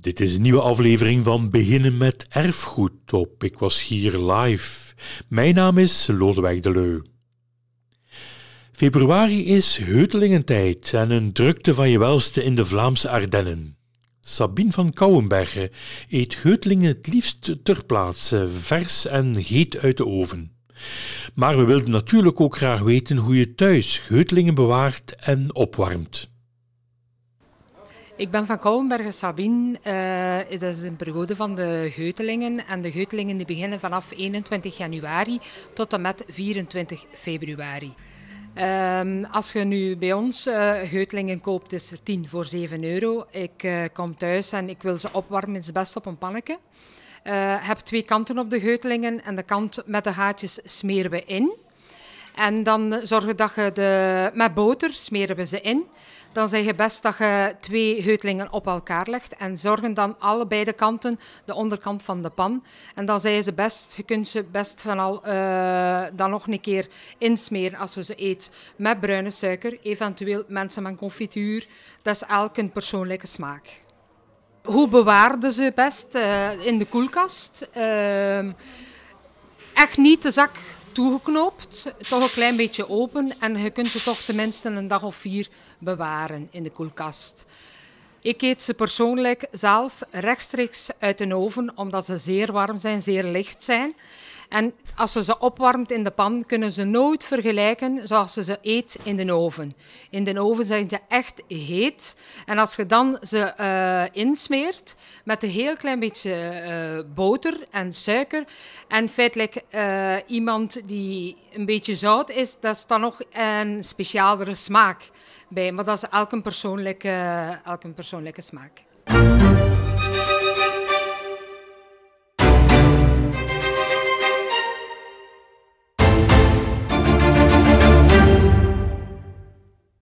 Dit is een nieuwe aflevering van Beginnen met Erfgoed op Ik Was Hier Live. Mijn naam is Lodewijk de Leu. Februari is heutelingentijd en een drukte van je welste in de Vlaamse Ardennen. Sabine van Kouwenbergen eet heutelingen het liefst ter plaatse, vers en heet uit de oven. Maar we wilden natuurlijk ook graag weten hoe je thuis heutelingen bewaart en opwarmt. Ik ben van Kouwenbergen Sabine. Uh, dat is een periode van de geutelingen. En de geutelingen die beginnen vanaf 21 januari tot en met 24 februari. Um, als je nu bij ons uh, geutelingen koopt, is het 10 voor 7 euro. Ik uh, kom thuis en ik wil ze opwarmen, is best op een pannetje. Uh, heb twee kanten op de geutelingen en de kant met de gaatjes smeren we in. En dan zorgen dat je de, met boter smeren we ze in. Dan zeg je best dat je twee heutelingen op elkaar legt en zorgen dan allebei de kanten, de onderkant van de pan. En dan zijn ze best, je kunt ze best van al uh, dan nog een keer insmeren als je ze eet met bruine suiker, eventueel mensen met confituur. Dat is elk een persoonlijke smaak. Hoe bewaarden ze best? Uh, in de koelkast. Uh, echt niet de zak toegeknoopt, toch een klein beetje open en je kunt ze toch tenminste een dag of vier bewaren in de koelkast. Ik eet ze persoonlijk zelf rechtstreeks uit de oven, omdat ze zeer warm zijn, zeer licht zijn. En als je ze opwarmt in de pan, kunnen ze nooit vergelijken zoals ze ze eet in de oven. In de oven zijn ze echt heet. En als je dan ze uh, insmeert met een heel klein beetje uh, boter en suiker en feitelijk uh, iemand die een beetje zout is, dat is dan nog een speciaalere smaak bij. Maar dat is elk een persoonlijke, elk een persoonlijke smaak.